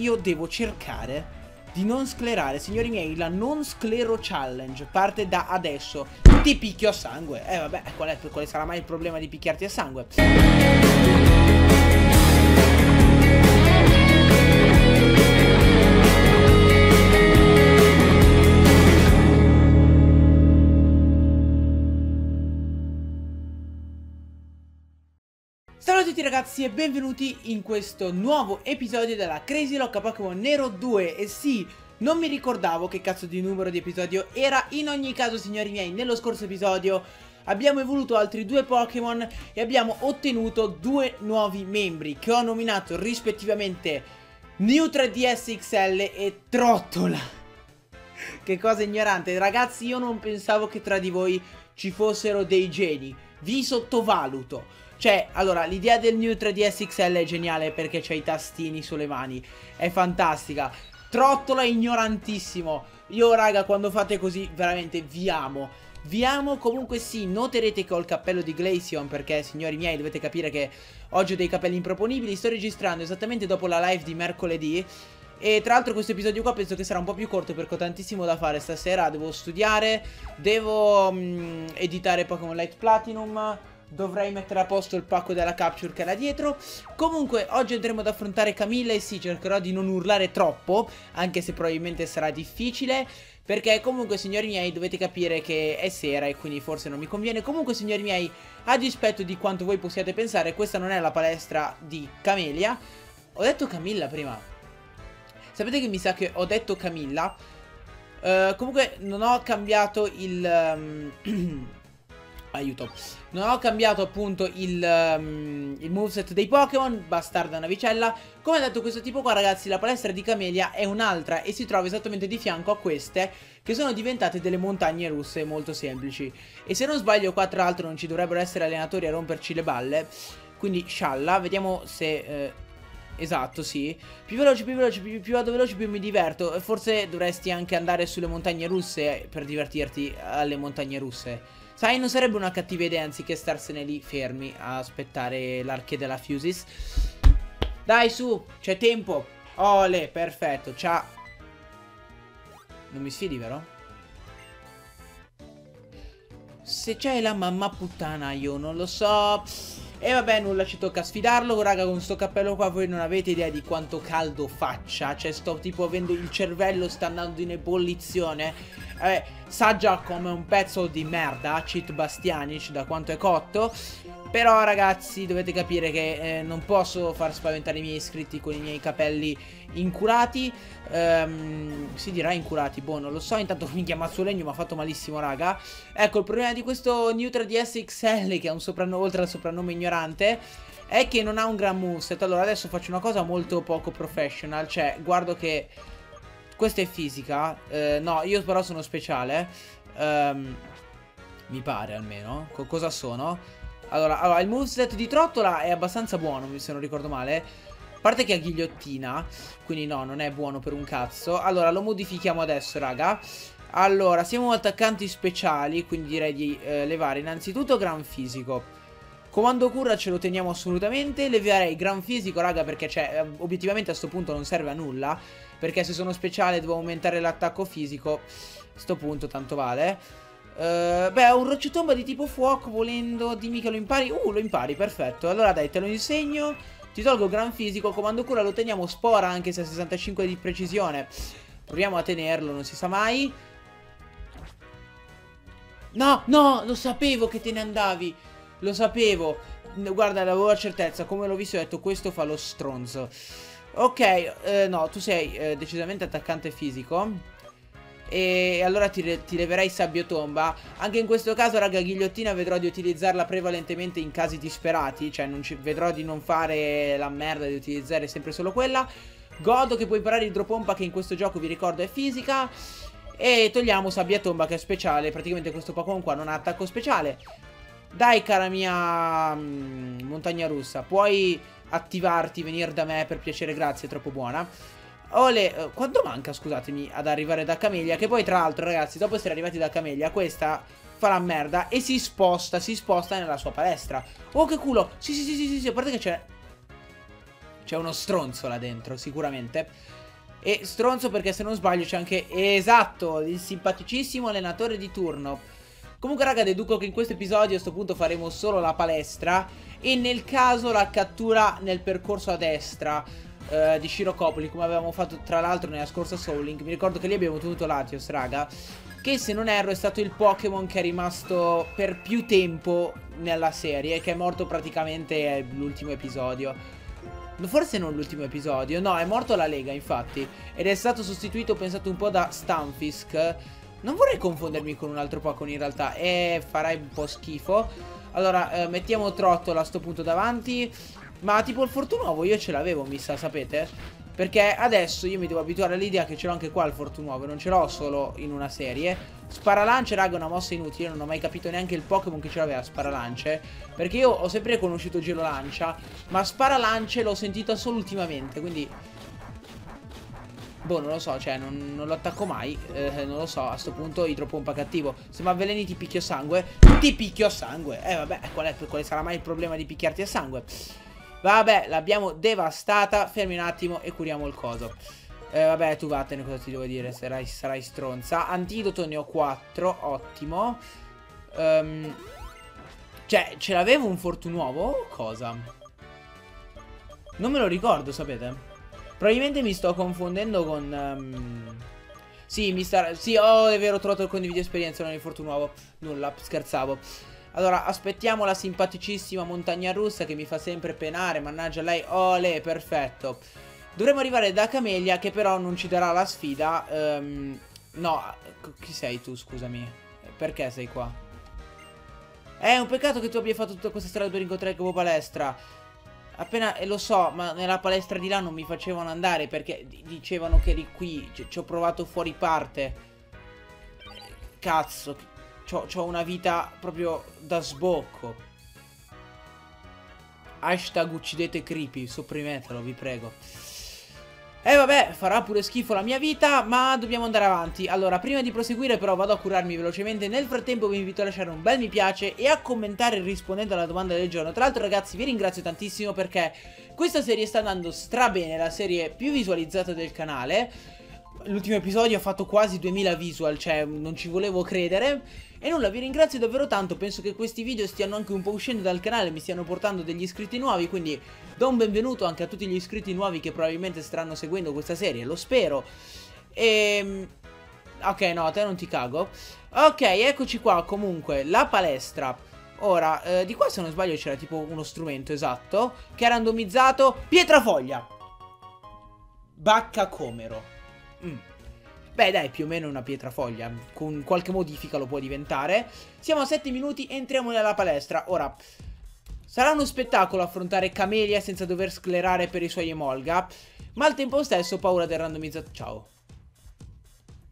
io devo cercare di non sclerare. Signori miei, la non sclero challenge parte da adesso. Ti picchio a sangue. Eh vabbè, qual, è, quale sarà mai il problema di picchiarti a sangue? Ragazzi e benvenuti in questo nuovo episodio della Crazy Lock Pokémon Nero 2 E sì, non mi ricordavo che cazzo di numero di episodio era. In ogni caso signori miei, nello scorso episodio abbiamo evoluto altri due Pokémon E abbiamo ottenuto due nuovi membri Che ho nominato rispettivamente Neutra DS XL e Trottola. Che cosa ignorante. Ragazzi io non pensavo che tra di voi ci fossero dei geni. Vi sottovaluto cioè, allora, l'idea del New 3DS XL è geniale perché c'ha i tastini sulle mani. È fantastica. Trottola ignorantissimo. Io, raga, quando fate così, veramente vi amo. Vi amo, comunque sì, noterete che ho il cappello di Glaceon perché, signori miei, dovete capire che oggi ho dei capelli improponibili. Sto registrando esattamente dopo la live di mercoledì. E tra l'altro questo episodio qua penso che sarà un po' più corto perché ho tantissimo da fare stasera. Devo studiare, devo mm, editare Pokémon Light Platinum dovrei mettere a posto il pacco della capture che era dietro. Comunque oggi andremo ad affrontare Camilla e sì cercherò di non urlare troppo Anche se probabilmente sarà difficile perché comunque signori miei dovete capire che è sera e quindi forse non mi conviene. Comunque signori miei a dispetto di quanto voi possiate pensare questa non è la palestra di Camelia. Ho detto Camilla prima. Sapete che mi sa che ho detto Camilla? Uh, Comunque non ho cambiato il... Um, Aiuto. Non ho cambiato appunto il, um, il moveset dei Pokémon, bastarda navicella. Come ha detto questo tipo qua ragazzi, la palestra di Camelia è un'altra e si trova esattamente di fianco a queste che sono diventate delle montagne russe molto semplici. E se non sbaglio qua tra l'altro non ci dovrebbero essere allenatori a romperci le balle. Quindi scialla, vediamo se... Eh, Esatto, sì. Più veloce, più veloce, più, più, vado veloce, più mi diverto. Forse dovresti anche andare sulle montagne russe per divertirti alle montagne russe. Sai, non sarebbe una cattiva idea anziché starsene lì fermi a aspettare l'arche della Fusis. Dai, su, c'è tempo. Ole, perfetto, ciao. Non mi sfidi, vero? Se c'è la mamma puttana, io non lo so. E vabbè, nulla, ci tocca sfidarlo. Raga, con sto cappello qua voi non avete idea di quanto caldo faccia. Cioè, sto tipo avendo il cervello, sta andando in ebollizione eh, sa già come un pezzo di merda, Cheat Bastianic, da quanto è cotto. Però ragazzi dovete capire che eh, non posso far spaventare i miei iscritti con i miei capelli incurati um, Si dirà incurati, boh non lo so Intanto mi chiama Mazzolegno mi ha fatto malissimo raga Ecco il problema di questo Neutra DS XL Che è un soprannome oltre al soprannome ignorante È che non ha un gran moveset Allora adesso faccio una cosa molto poco professional Cioè guardo che questa è fisica. Eh, no, io però sono speciale. Um, mi pare almeno. Co cosa sono? Allora, allora, il moveset di Trottola è abbastanza buono, se non ricordo male. A parte che ha ghigliottina, quindi no, non è buono per un cazzo. Allora, lo modifichiamo adesso, raga. Allora, siamo attaccanti speciali, quindi direi di eh, levare innanzitutto gran fisico. Comando cura ce lo teniamo assolutamente. Leverei gran fisico, raga, perché cioè, obiettivamente a questo punto non serve a nulla. Perché se sono speciale devo aumentare l'attacco fisico. Sto punto tanto vale. Uh, beh, un roccetomba di tipo fuoco volendo. Dimmi che lo impari. Uh, lo impari, perfetto. Allora dai, te lo insegno. Ti tolgo gran fisico. Comando cura lo teniamo spora anche se ha 65 di precisione. Proviamo a tenerlo, non si sa mai. No, no, lo sapevo che te ne andavi. Lo sapevo. Guarda, l'avevo la certezza. Come l'ho visto ho detto questo fa lo stronzo. Ok, eh, no, tu sei eh, decisamente attaccante fisico. E allora ti, ti leverai sabbiotomba. Anche in questo caso, raga, ghigliottina vedrò di utilizzarla prevalentemente in casi disperati. Cioè, ci, vedrò di non fare la merda di utilizzare sempre solo quella. Godo che puoi imparare idropompa, che in questo gioco vi ricordo è fisica. E togliamo sabbia-tomba che è speciale. Praticamente questo Pokémon qua non ha attacco speciale. Dai, cara mia mm, montagna russa, puoi attivarti, venire da me per piacere, grazie, è troppo buona. Ole, uh, quanto manca, scusatemi, ad arrivare da Camelia? Che poi, tra l'altro, ragazzi, dopo essere arrivati da Camelia, questa fa la merda e si sposta, si sposta nella sua palestra. Oh, che culo! Sì, sì, sì, sì, sì, a parte che c'è... C'è uno stronzo là dentro, sicuramente. E stronzo perché se non sbaglio c'è anche, esatto, il simpaticissimo allenatore di turno. Comunque raga deduco che in questo episodio a questo punto faremo solo la palestra e nel caso la cattura nel percorso a destra eh, di Shirokopoli come avevamo fatto tra l'altro nella scorsa Soul Link. Mi ricordo che lì abbiamo tenuto Latios raga che se non erro è stato il Pokémon che è rimasto per più tempo nella serie che è morto praticamente l'ultimo episodio. Forse non l'ultimo episodio, no, è morto la Lega infatti Ed è stato sostituito, pensato un po' da Stunfisk Non vorrei confondermi con un altro Pokémon in realtà E farai un po' schifo Allora, eh, mettiamo Trottola a sto punto davanti Ma tipo il Fortunovo io ce l'avevo, mi sa, sapete? Perché adesso io mi devo abituare all'idea che ce l'ho anche qua il Fortunovo Non ce l'ho solo in una serie Sparalance, raga, è una mossa inutile Non ho mai capito neanche il Pokémon che ce l'aveva Sparalance Perché io ho sempre conosciuto Gelo Lancia Ma Sparalance l'ho sentita solo ultimamente Quindi Boh, non lo so, cioè, non, non lo attacco mai eh, Non lo so, a sto punto idropompa cattivo Se mi avveleni ti picchio sangue Ti picchio sangue Eh vabbè, qual è, quale sarà mai il problema di picchiarti a sangue? Vabbè, l'abbiamo devastata. Fermi un attimo e curiamo il coso. Eh, vabbè, tu vattene, cosa ti devo dire? Sarai, sarai stronza. Antidoto ne ho 4, ottimo. Um, cioè, ce l'avevo un Fortunuovo? Cosa? Non me lo ricordo, sapete? Probabilmente mi sto confondendo con... Um... Sì, mi sta... Sì, oh, è vero, ho trovato il condividio esperienza, non il Fortunuovo. Nulla, scherzavo. Allora, aspettiamo la simpaticissima montagna russa che mi fa sempre penare. Mannaggia lei. Ole, perfetto. Dovremmo arrivare da Camelia che però non ci darà la sfida. Um, no, chi sei tu, scusami? Perché sei qua? È un peccato che tu abbia fatto tutta questa strada per incontrare capo palestra. Appena, e lo so, ma nella palestra di là non mi facevano andare perché dicevano che eri qui. Ci ho provato fuori parte. Cazzo, C'ho, una vita proprio da sbocco. Hashtag uccidete creepy, sopprimetelo, vi prego. E eh, vabbè, farà pure schifo la mia vita, ma dobbiamo andare avanti. Allora, prima di proseguire però vado a curarmi velocemente. Nel frattempo vi invito a lasciare un bel mi piace e a commentare rispondendo alla domanda del giorno. Tra l'altro ragazzi vi ringrazio tantissimo perché questa serie sta andando strabene, la serie più visualizzata del canale. L'ultimo episodio ha fatto quasi 2000 visual, cioè non ci volevo credere. E nulla, vi ringrazio davvero tanto, penso che questi video stiano anche un po' uscendo dal canale, mi stiano portando degli iscritti nuovi, quindi do un benvenuto anche a tutti gli iscritti nuovi che probabilmente staranno seguendo questa serie, lo spero. E... Ehm, ok, no, a te non ti cago. Ok, eccoci qua, comunque, la palestra. Ora, eh, di qua se non sbaglio c'era tipo uno strumento, esatto, che è randomizzato. Pietrafoglia! Bacca comero. Mm. Beh dai, più o meno una pietrafoglia, con qualche modifica lo può diventare. Siamo a 7 minuti, entriamo nella palestra. Ora, sarà uno spettacolo affrontare Camelia senza dover sclerare per i suoi emolga, ma al tempo stesso paura del randomizzato. Ciao.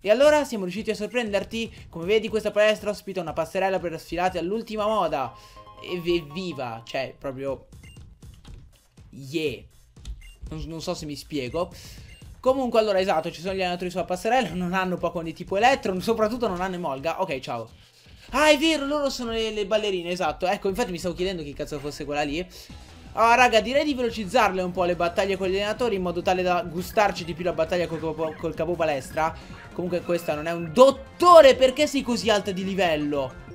E allora siamo riusciti a sorprenderti. Come vedi questa palestra ospita una passerella per sfilate all'ultima moda. Evviva, cioè proprio... Yeah. Non, non so se mi spiego. Comunque, allora, esatto, ci sono gli allenatori sulla passerella, non hanno Pokémon di tipo elettro, soprattutto non hanno Emolga. Ok, ciao. Ah, è vero, loro sono le, le ballerine, esatto. Ecco, infatti mi stavo chiedendo chi cazzo fosse quella lì. Allora, raga, direi di velocizzarle un po' le battaglie con gli allenatori in modo tale da gustarci di più la battaglia col capo, col capo palestra. Comunque questa non è un dottore, perché sei così alta di livello?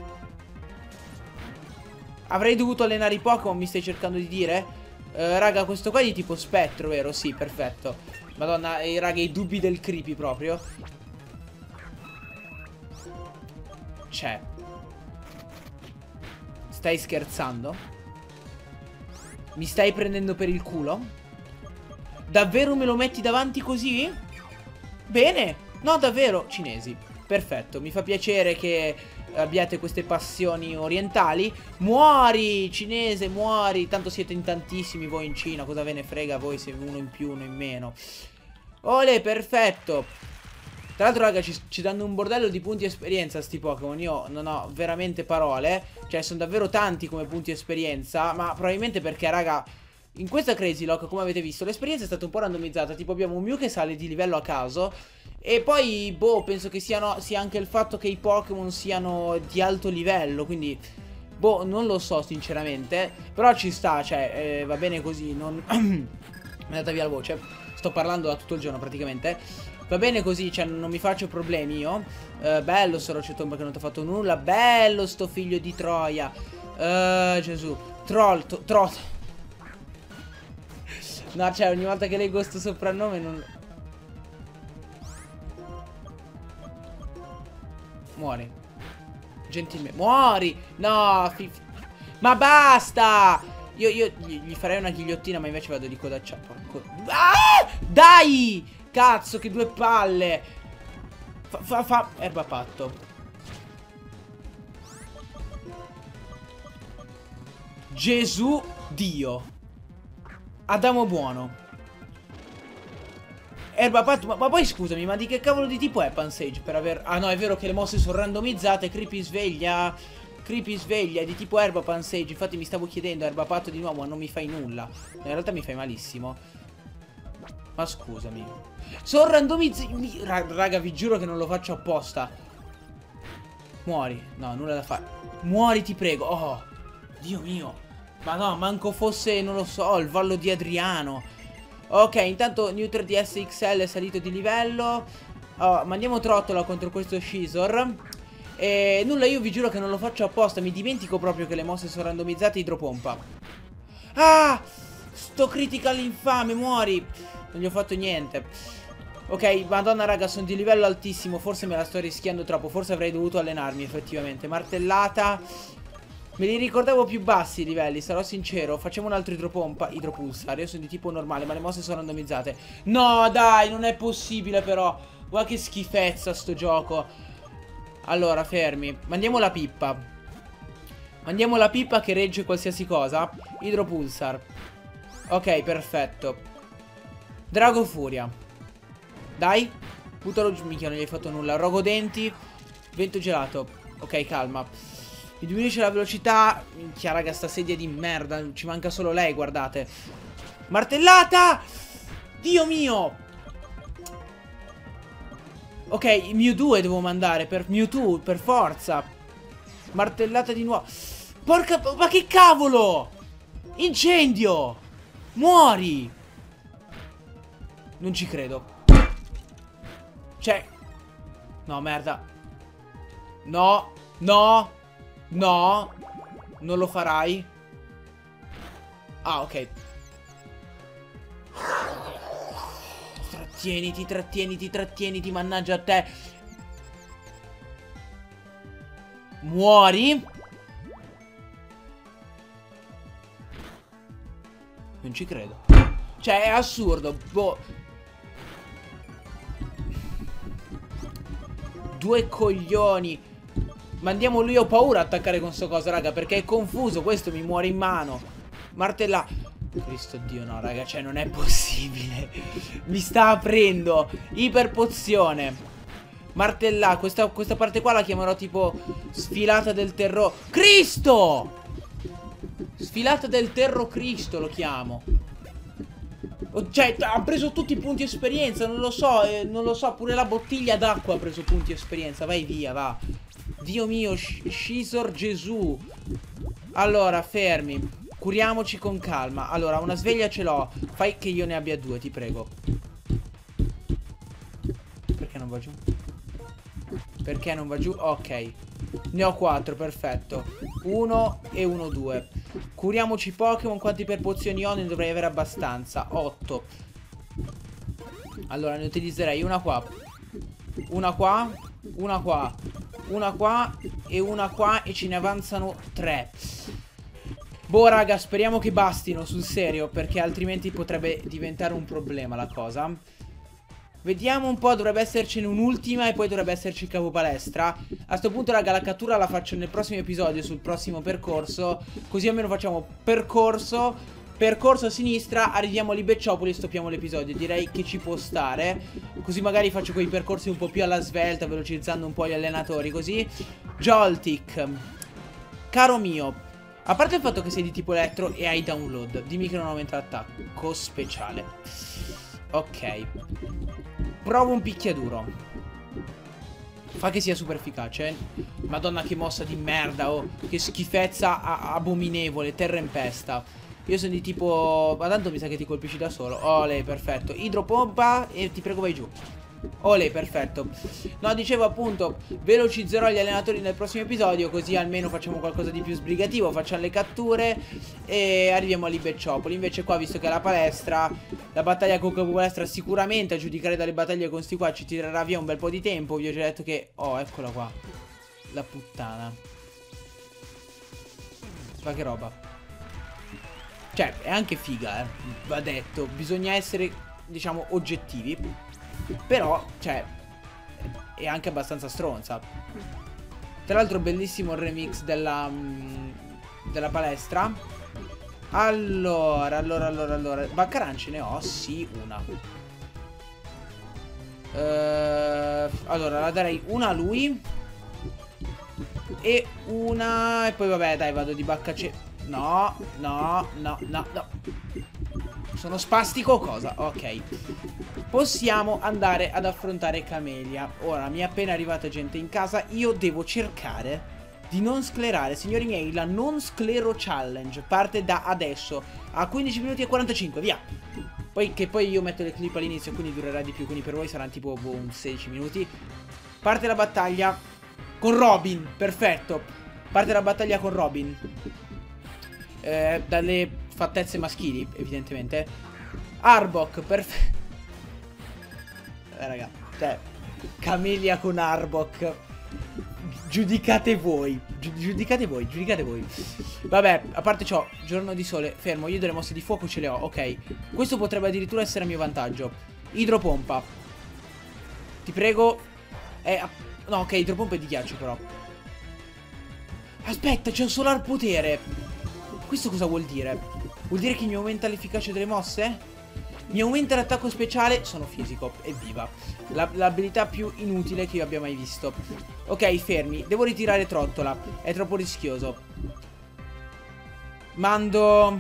Avrei dovuto allenare i Pokémon, mi stai cercando di dire? Uh, raga, questo qua è di tipo spettro, vero? Sì, perfetto. Madonna, eh, raga, i dubbi del creepy proprio. C'è. Stai scherzando? Mi stai prendendo per il culo? Davvero me lo metti davanti così? Bene. No, davvero. Cinesi. Perfetto. Mi fa piacere che abbiate queste passioni orientali. Muori, cinese, muori. Tanto siete in tantissimi voi in Cina. Cosa ve ne frega voi se uno in più, uno in meno. Ole, perfetto. Tra l'altro, raga, ci, ci, danno un bordello di punti esperienza sti Pokémon. Io non ho veramente parole. Cioè, sono davvero tanti come punti esperienza. Ma probabilmente perché, raga, in questa Crazy Lock, come avete visto, l'esperienza è stata un po' randomizzata. Tipo, abbiamo un Mew che sale di livello a caso. E poi, boh, penso che siano, sia anche il fatto che i Pokémon siano di alto livello, quindi... Boh, non lo so sinceramente, però ci sta, cioè, eh, va bene così, non... è andata via la voce. Sto parlando da tutto il giorno praticamente. Va bene così, cioè non mi faccio problemi io. Uh, bello sto Rocetomba che non ti ha fatto nulla. Bello sto figlio di Troia. Uh, Gesù. Troll, troll. No, cioè ogni volta che leggo sto soprannome non... Muori. Gentilmente. Muori! No! Ma basta! Io, io gli, farei una ghigliottina, ma invece vado di coda Porco. Ah! Dai! Cazzo, che due palle! Fa, fa, fa. Erba patto. Gesù Dio. Adamo buono. Erba patto, ma, ma, poi scusami, ma di che cavolo di tipo è Pansage per aver... Ah no, è vero che le mosse sono randomizzate, Creepy sveglia... Creepy sveglia, è di tipo erba pansage. Infatti mi stavo chiedendo, erba patto di nuovo, ma non mi fai nulla. In realtà mi fai malissimo. Ma scusami. Sono randomizzati. Raga, vi giuro che non lo faccio apposta. Muori. No, nulla da fare. Muori, ti prego. Oh, Dio mio. Ma no, manco fosse, non lo so, il vallo di Adriano. Ok, intanto New 3DS XL è salito di livello. Oh, mandiamo trottola contro questo Scizor. E nulla, io vi giuro che non lo faccio apposta. Mi dimentico proprio che le mosse sono randomizzate idropompa. Ah! Sto critical infame, muori. Non gli ho fatto niente. Ok, madonna raga, sono di livello altissimo. Forse me la sto rischiando troppo. Forse avrei dovuto allenarmi, effettivamente. Martellata. Me li ricordavo più bassi i livelli, sarò sincero. Facciamo un altro idropompa. Idropulsar. Io sono di tipo normale, ma le mosse sono randomizzate. No, dai, non è possibile però. Guarda che schifezza sto gioco. Allora, fermi. Mandiamo la pippa. Mandiamo la pippa che regge qualsiasi cosa. Idropulsar. Ok, perfetto. Drago Furia. Dai. Puttalo giù. Minchia, non gli hai fatto nulla. Rogo denti. Vento gelato. Ok, calma. Mi diminuisce la velocità. Minchia, raga, sta sedia di merda. Ci manca solo lei, guardate. Martellata! Dio mio! Ok, Mew 2 devo mandare per Mewtwo, per forza. Martellata di nuovo. Porca... Ma che cavolo! Incendio! Muori! Non ci credo. Cioè... No, merda. No, no, no. Non lo farai. Ah, ok. Trattieniti, trattieniti, trattieniti, mannaggia a te. Muori. Non ci credo. Cioè, è assurdo. Boh. Due coglioni. Mandiamo lui ho paura a attaccare con sto cosa, raga, perché è confuso. Questo mi muore in mano. Martella. Cristo Dio no raga Cioè non è possibile Mi sta aprendo Iperpozione Martellà questa, questa parte qua la chiamerò tipo Sfilata del terrore Cristo Sfilata del terro Cristo lo chiamo cioè, ha preso tutti i punti esperienza, non lo so, eh, non lo so, pure la bottiglia d'acqua ha preso punti esperienza, vai via, va. Dio mio, Scisor Gesù. Allora, fermi. Curiamoci con calma. Allora, una sveglia ce l'ho. Fai che io ne abbia due, ti prego. Perché non va giù? Perché non va giù? Ok. Ne ho quattro, perfetto. Uno e uno, due. Curiamoci Pokémon. Quanti per pozioni ho? Ne dovrei avere abbastanza. Otto. Allora, ne utilizzerei una qua. Una qua. Una qua. Una qua. E una qua. E ce ne avanzano tre. Boh raga speriamo che bastino sul serio Perché altrimenti potrebbe diventare un problema la cosa Vediamo un po', dovrebbe essercene un'ultima e poi dovrebbe esserci il capo palestra A sto punto raga la cattura la faccio nel prossimo episodio sul prossimo percorso Così almeno facciamo percorso Percorso a sinistra, arriviamo a Libecciopoli e stoppiamo l'episodio Direi che ci può stare Così magari faccio quei percorsi un po' più alla svelta Velocizzando un po' gli allenatori così Joltik Caro mio a parte il fatto che sei di tipo elettro e hai download, dimmi che non aumenta l'attacco speciale. Ok. Provo un picchiaduro. Fa che sia super efficace. Madonna che mossa di merda, oh. Che schifezza abominevole, terra in pesta. Io sono di tipo... Ma tanto mi sa che ti colpisci da solo. Ole, perfetto. Idropompa e ti prego vai giù. Ole, perfetto. No, dicevo appunto, velocizzerò gli allenatori nel prossimo episodio, così almeno facciamo qualcosa di più sbrigativo, facciamo le catture e arriviamo a Libecciopoli. Invece qua, visto che è la palestra, la battaglia con Capo Palestra sicuramente, a giudicare dalle battaglie con sti qua, ci tirerà via un bel po' di tempo. Vi ho già detto che... Oh, eccola qua. La puttana. Ma che roba. Cioè, è anche figa, eh. Va detto. Bisogna essere, diciamo, oggettivi. Però, cioè, è anche abbastanza stronza. Tra l'altro bellissimo il remix della, mm, della palestra. Allora, allora, allora, allora. Baccaran ce ne ho? Sì, una. Uh, allora, la darei una a lui. E una... E poi vabbè, dai, vado di baccace... No, no, no, no, no. Sono spastico o cosa? Ok. Possiamo andare ad affrontare Camelia. Ora, mi è appena arrivata gente in casa. Io devo cercare di non sclerare. Signori miei, la non sclero challenge parte da adesso. A 15 minuti e 45, via. Poi che poi io metto le clip all'inizio, quindi durerà di più. Quindi per voi saranno tipo boh, 16 minuti. Parte la battaglia con Robin. Perfetto. Parte la battaglia con Robin. Eh, dalle fattezze maschili, evidentemente. Arbok, perfetto. Eh, raga, cioè, Camelia con Arbok. Giudicate voi. giudicate voi, giudicate voi. Vabbè, a parte ciò, giorno di sole, fermo. Io delle mosse di fuoco ce le ho, ok. Questo potrebbe addirittura essere a mio vantaggio. Idropompa. Ti prego. Eh, no, ok, idropompa è di ghiaccio però. Aspetta, c'è un solar potere. Questo cosa vuol dire? Vuol dire che mi aumenta l'efficacia delle mosse? Mi aumenta l'attacco speciale, sono fisico, evviva. L'abilità più inutile che io abbia mai visto. Ok, fermi. Devo ritirare Trottola. È troppo rischioso. Mando...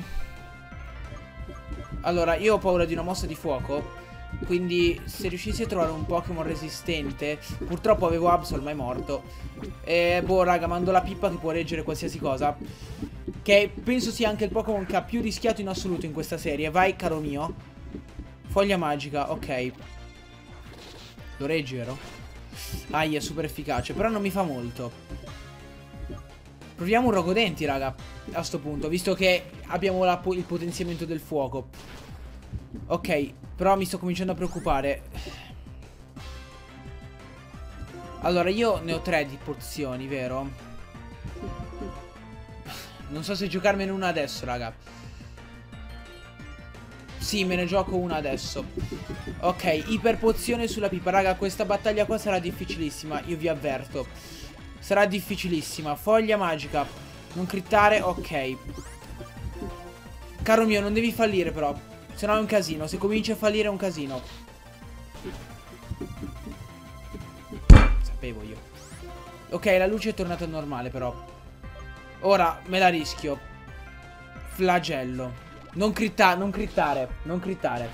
Allora, io ho paura di una mossa di fuoco. Quindi se riuscissi a trovare un Pokémon resistente Purtroppo avevo Absol ma è morto E boh raga mando la pippa che può reggere qualsiasi cosa Che penso sia anche il Pokémon che ha più rischiato in assoluto in questa serie Vai caro mio Foglia magica, ok. Lo reggi, vero? Aia, super efficace. Però non mi fa molto. Proviamo un rogodenti, raga. A sto punto, visto che abbiamo la, il potenziamento del fuoco. Ok, però mi sto cominciando a preoccupare. Allora, io ne ho tre di pozioni, vero? Non so se giocarmene una adesso, raga. Sì, me ne gioco una adesso. Ok, iperpozione sulla pipa. Raga, questa battaglia qua sarà difficilissima, io vi avverto. Sarà difficilissima. Foglia magica. Non crittare, ok. Caro mio, non devi fallire però. Se no è un casino. Se cominci a fallire è un casino. Sapevo io. Ok, la luce è tornata normale però. Ora me la rischio. Flagello. Non crittare, non crittare, non crittare.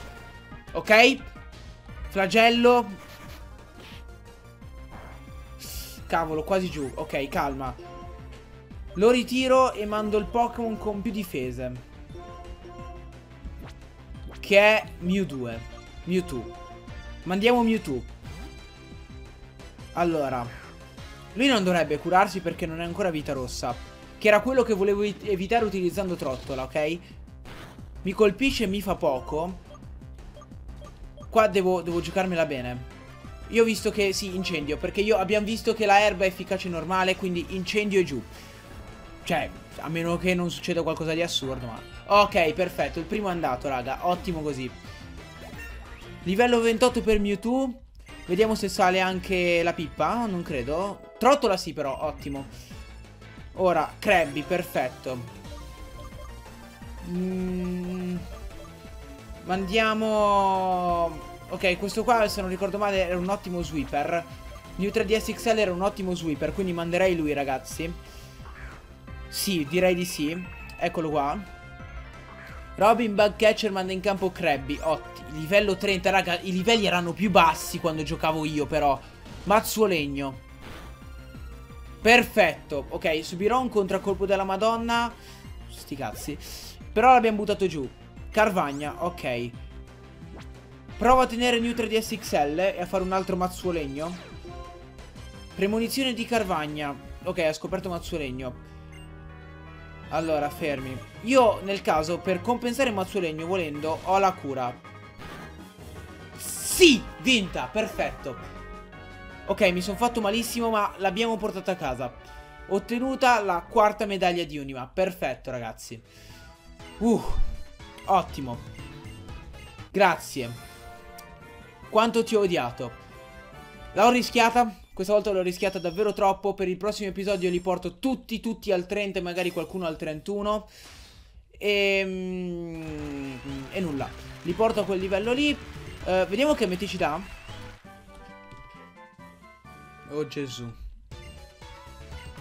Ok? Flagello. Cavolo, quasi giù. Ok, calma. Lo ritiro e mando il Pokémon con più difese. Che è Mew2. Mewtwo. Mandiamo Mewtwo. Allora. Lui non dovrebbe curarsi perché non è ancora vita rossa. Che era quello che volevo evitare utilizzando Trottola, ok? Mi colpisce e mi fa poco. Qua devo, devo giocarmela bene. Io ho visto che, sì, incendio, perché io abbiamo visto che la erba è efficace normale, quindi incendio e giù. Cioè, a meno che non succeda qualcosa di assurdo, ma... Ok, perfetto, il primo è andato, raga, ottimo così. Livello 28 per Mewtwo. Vediamo se sale anche la pippa, non credo. Trottola sì, però, ottimo. Ora, Krabby, perfetto. Mm, mandiamo... Ok, questo qua, se non ricordo male, era un ottimo sweeper. New 3DS XL era un ottimo sweeper, quindi manderei lui, ragazzi. Sì, direi di sì. Eccolo qua. Robin Bugcatcher manda in campo Krabby. Ottimo. Livello 30, raga. I livelli erano più bassi quando giocavo io, però. Mazzuo legno. Perfetto. Ok, subirò un contraccolpo della Madonna. Sti cazzi. Però l'abbiamo buttato giù. Carvagna, ok. Prova a tenere New 3DSXL e a fare un altro mazzuolegno. Premonizione di Carvagna. Ok, ha scoperto mazzuolegno. Allora, fermi. Io, nel caso, per compensare mazzuolegno, volendo, ho la cura. Sì! Vinta! Perfetto. Ok, mi sono fatto malissimo, ma l'abbiamo portata a casa. Ottenuta la quarta medaglia di Unima. Perfetto, ragazzi. Uh, ottimo. Grazie. Quanto ti ho odiato. L'ho rischiata? Questa volta l'ho rischiata davvero troppo. Per il prossimo episodio li porto tutti, tutti al 30 e magari qualcuno al 31. E, mm, e nulla. Li porto a quel livello lì. Uh, vediamo che MT ci dà. Oh Gesù.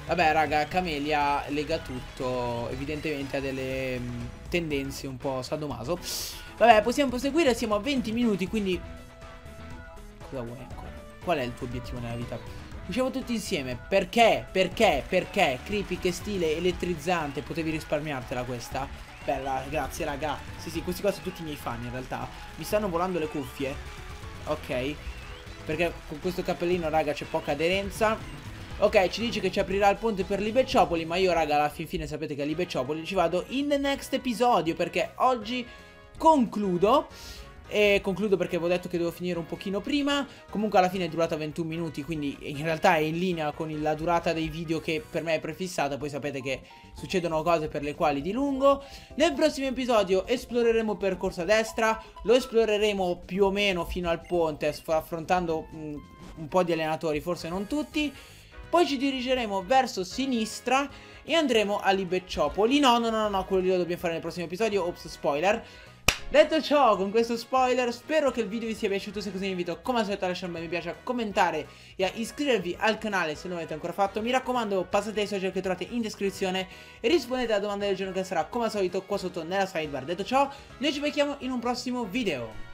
Vabbè raga, Camelia lega tutto Evidentemente ha delle mh, mm, tendenze un po' sadomaso Vabbè, possiamo proseguire, siamo a 20 minuti Quindi Cosa vuoi ancora? Qual è il tuo obiettivo nella vita? Usciamo tutti insieme. Perché? Perché? Perché? Creepy, che stile elettrizzante. Potevi risparmiartela questa? Bella, grazie raga. Sì, sì, questi qua sono tutti i miei fan in realtà. Mi stanno volando le cuffie. Ok. Perché con questo cappellino, raga, c'è poca aderenza. Ok, ci dice che ci aprirà il ponte per Libecciopoli, ma io, raga, alla fin fine sapete che a Libecciopoli ci vado in next episodio, perché oggi concludo. E concludo perché avevo detto che devo finire un pochino prima. Comunque alla fine è durata 21 minuti Quindi in realtà è in linea con la durata dei video che per me è prefissata. Poi sapete che succedono cose per le quali dilungo Nel prossimo episodio esploreremo il percorso a destra. Lo esploreremo più o meno fino al ponte Affrontando mh, un po' di allenatori, forse non tutti. Poi ci dirigeremo verso sinistra e andremo a Libecciopoli. No, no, no, no, quello lo dobbiamo fare nel prossimo episodio. Ops, spoiler Detto ciò, con questo spoiler, spero che il video vi sia piaciuto, se così vi invito come al solito a lasciare un mi piace, a commentare e a iscrivervi al canale se non l'avete ancora fatto. Mi raccomando, passate ai social che trovate in descrizione e rispondete alla domanda del giorno che sarà come al solito qua sotto nella sidebar. Detto ciò, noi ci becchiamo in un prossimo video.